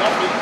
lovely.